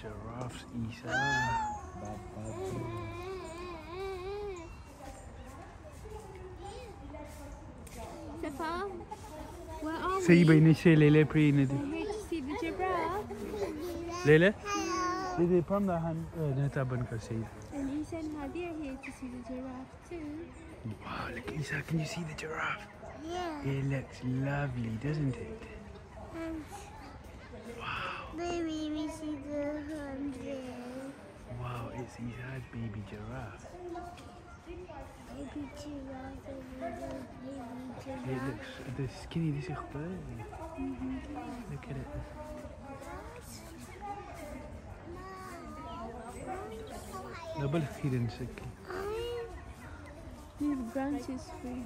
giraffes, where are we? Saiba ne Lele pre? Lele? Lele pam da han ne taban kar Saiba. And Isa and Hadi are here to see the giraffe too. Wow, look Isa, can you see the giraffe? Yeah. It looks lovely, doesn't it? Wow, it's Isa's baby giraffe. Baby giraffe baby It looks the skinny this is goed. Look at it. Double hidden circle. These branches free.